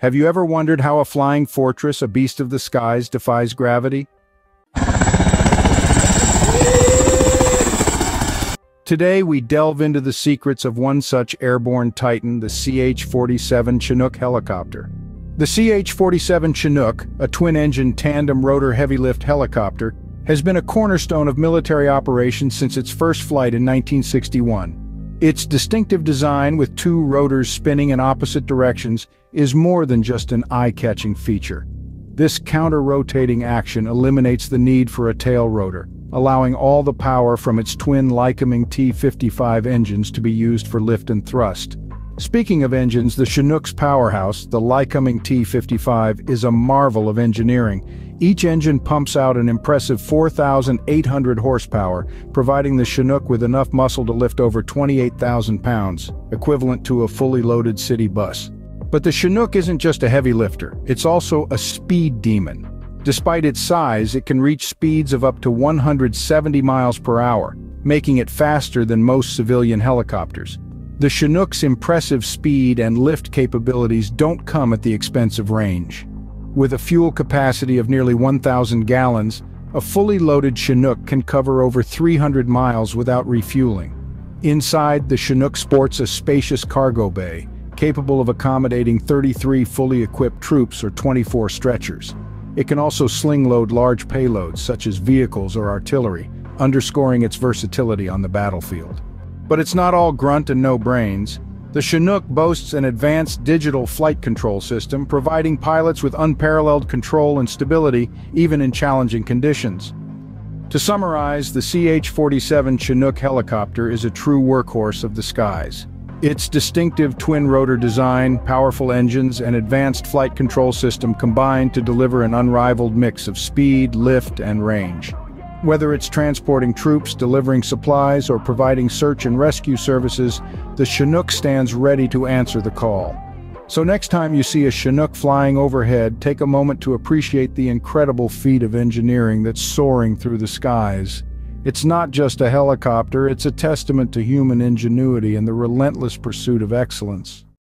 Have you ever wondered how a flying fortress, a beast of the skies, defies gravity? Today we delve into the secrets of one such airborne titan, the CH-47 Chinook helicopter. The CH-47 Chinook, a twin-engine tandem-rotor heavy-lift helicopter, has been a cornerstone of military operations since its first flight in 1961. Its distinctive design with two rotors spinning in opposite directions is more than just an eye-catching feature. This counter-rotating action eliminates the need for a tail rotor, allowing all the power from its twin Lycoming T-55 engines to be used for lift and thrust. Speaking of engines, the Chinook's powerhouse, the Lycoming T-55, is a marvel of engineering. Each engine pumps out an impressive 4,800 horsepower, providing the Chinook with enough muscle to lift over 28,000 pounds, equivalent to a fully loaded city bus. But the Chinook isn't just a heavy lifter, it's also a speed demon. Despite its size, it can reach speeds of up to 170 miles per hour, making it faster than most civilian helicopters. The Chinook's impressive speed and lift capabilities don't come at the expense of range. With a fuel capacity of nearly 1,000 gallons, a fully loaded Chinook can cover over 300 miles without refueling. Inside, the Chinook sports a spacious cargo bay, capable of accommodating 33 fully equipped troops or 24 stretchers. It can also sling-load large payloads such as vehicles or artillery, underscoring its versatility on the battlefield. But it's not all grunt and no brains. The Chinook boasts an advanced digital flight control system, providing pilots with unparalleled control and stability, even in challenging conditions. To summarize, the CH-47 Chinook helicopter is a true workhorse of the skies. Its distinctive twin-rotor design, powerful engines, and advanced flight control system combine to deliver an unrivaled mix of speed, lift, and range. Whether it's transporting troops, delivering supplies, or providing search and rescue services, the Chinook stands ready to answer the call. So next time you see a Chinook flying overhead, take a moment to appreciate the incredible feat of engineering that's soaring through the skies. It's not just a helicopter, it's a testament to human ingenuity and the relentless pursuit of excellence.